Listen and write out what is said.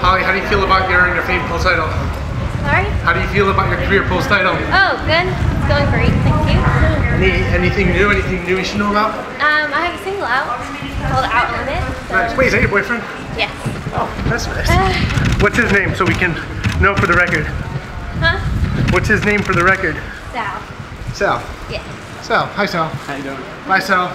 Hollie, how do you feel about your your fame post Idol? Sorry? How do you feel about your career post Idol? Oh, good. It's going great. Thank you. Any anything new? Anything new we should know about? Um, I have a single out called Out Limit. So, Nice. Wait, is that your boyfriend? Yes. Oh, that's nice. Uh, What's his name so we can know for the record? huh? What's his name for the record? Sal. Sal. Yeah. Sal. Hi, Sal. How you doing? Bye, Sal.